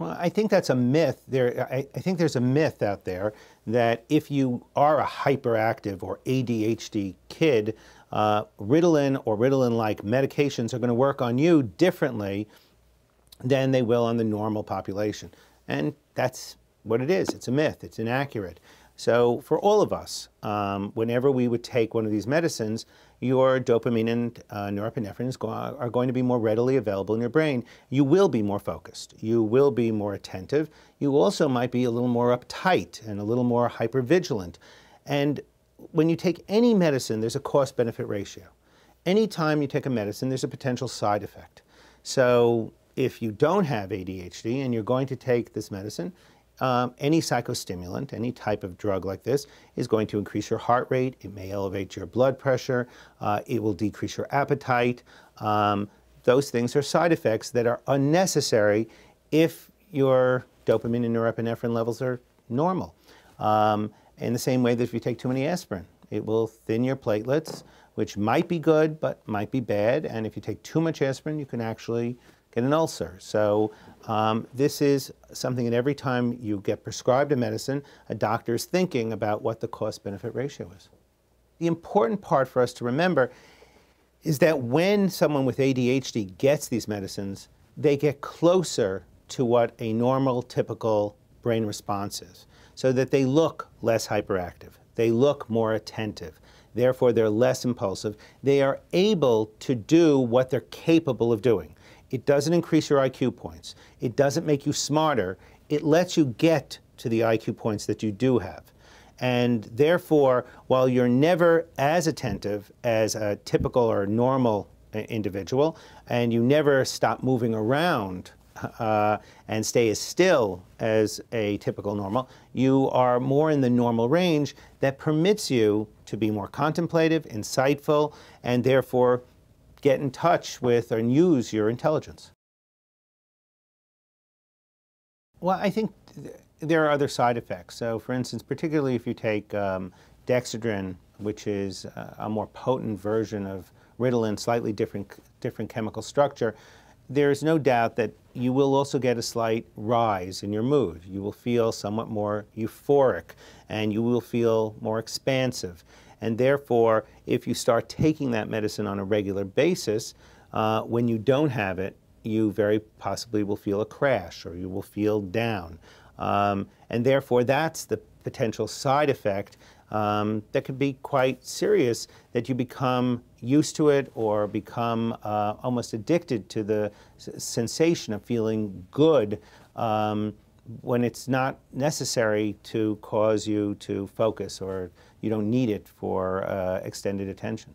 Well, I think that's a myth. There, I, I, think there's a myth out there that if you are a hyperactive or ADHD kid, uh, Ritalin or Ritalin-like medications are going to work on you differently than they will on the normal population. And that's what it is. It's a myth. It's inaccurate. So for all of us, um, whenever we would take one of these medicines, your dopamine and uh, norepinephrine go are going to be more readily available in your brain. You will be more focused. You will be more attentive. You also might be a little more uptight and a little more hypervigilant. And when you take any medicine, there's a cost-benefit ratio. Anytime you take a medicine, there's a potential side effect. So if you don't have ADHD and you're going to take this medicine, um, any psychostimulant, any type of drug like this, is going to increase your heart rate. It may elevate your blood pressure. Uh, it will decrease your appetite. Um, those things are side effects that are unnecessary if your dopamine and norepinephrine levels are normal. Um, in the same way that if you take too many aspirin, it will thin your platelets, which might be good, but might be bad. And if you take too much aspirin, you can actually get an ulcer. So um, this is something that every time you get prescribed a medicine, a doctor is thinking about what the cost-benefit ratio is. The important part for us to remember is that when someone with ADHD gets these medicines, they get closer to what a normal, typical brain response is, so that they look less hyperactive, they look more attentive, therefore they're less impulsive. They are able to do what they're capable of doing. It doesn't increase your IQ points. It doesn't make you smarter. It lets you get to the IQ points that you do have. And therefore, while you're never as attentive as a typical or normal uh, individual, and you never stop moving around uh, and stay as still as a typical normal, you are more in the normal range that permits you to be more contemplative, insightful, and therefore get in touch with and use your intelligence? Well, I think th there are other side effects. So, for instance, particularly if you take um, dexedrine, which is a more potent version of Ritalin, slightly different, different chemical structure, there's no doubt that you will also get a slight rise in your mood. You will feel somewhat more euphoric and you will feel more expansive. And therefore, if you start taking that medicine on a regular basis, uh, when you don't have it, you very possibly will feel a crash or you will feel down. Um, and therefore, that's the potential side effect um, that can be quite serious that you become used to it or become uh, almost addicted to the sensation of feeling good um, when it's not necessary to cause you to focus or you don't need it for uh, extended attention.